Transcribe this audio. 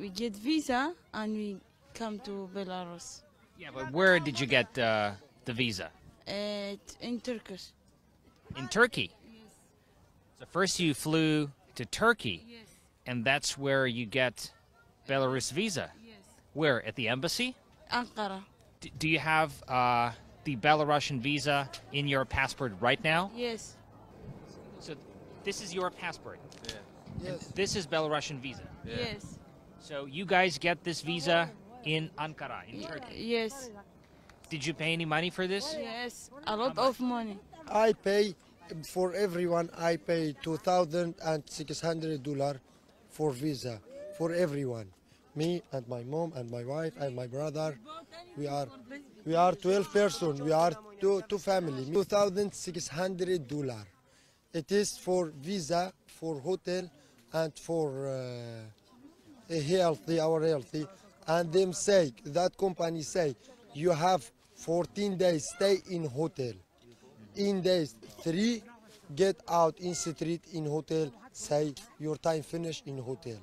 we get visa and we come to Belarus. Yeah, but where did you get uh, the visa? Uh, in Turkish. In Turkey. So first you flew to Turkey, Yes. and that's where you get Belarus visa. Yes. Where? At the embassy? Ankara. D- do you have uh, the Belarusian visa in your passport right now? Yes. So this is your passport. Yeah. Yes. This is Belarusian visa. Yes. So you guys get this visa in Ankara, in Turkey. Yes. Did you pay any money for this? Yes. A lot of money. I pay for everyone. I pay two thousand and six hundred dollar for visa for everyone. Me and my mom and my wife and my brother. We are we are twelve person. We are two two family. Two thousand six hundred dollar. It is for visa, for hotel, and for uh, healthy, our healthy. And them say that company say you have 14 days stay in hotel in days three get out in street in hotel say your time finish in hotel